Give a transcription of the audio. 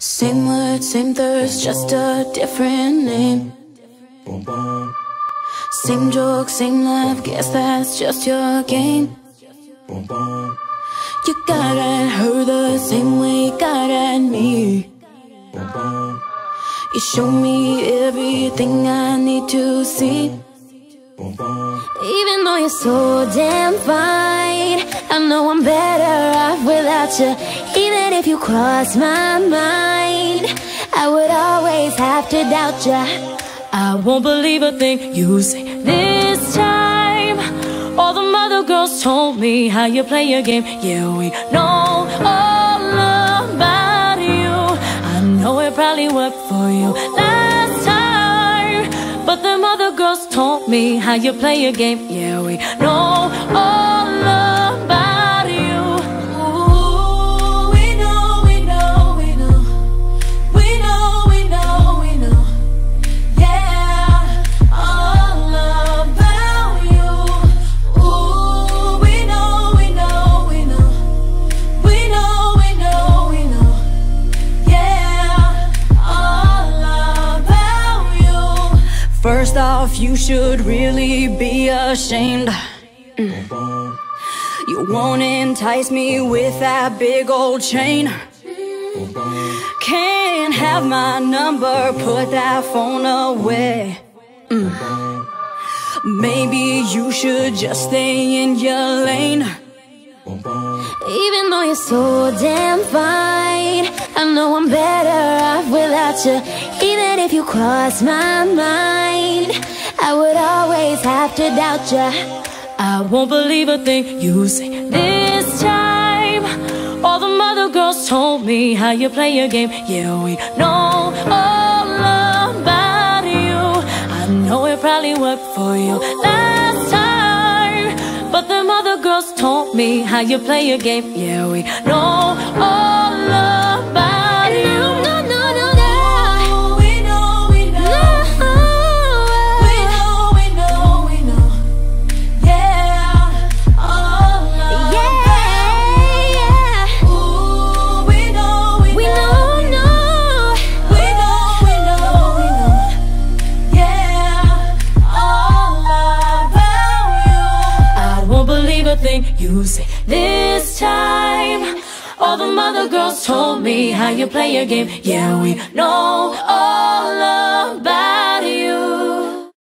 Same words, same thirst, just a different name. Same joke, same laugh, guess that's just your game. You got at her the same way you got at me. You show me everything I need to see. Even though you're so damn fine, I know I'm better off without you. Even if you cross my mind, I would always have to doubt you. I won't believe a thing you say this time. All the mother girls told me how you play your game. Yeah, we know all about you. I know it probably worked for you last time. But the mother girls told me how you play your game. Yeah, we know First off, you should really be ashamed. You won't entice me with that big old chain. Can't have my number, put that phone away. Maybe you should just stay in your lane. Even though you're so damn fine, I know I'm better off without you. If you cross my mind, I would always have to doubt you. I won't believe a thing you say this time. All the mother girls told me how you play your game. Yeah, we know all about you. I know it probably worked for you last time. But the mother girls told me how you play your game. Yeah, we know thing you say this time. All the mother girls told me how you play your game. Yeah, we know all about.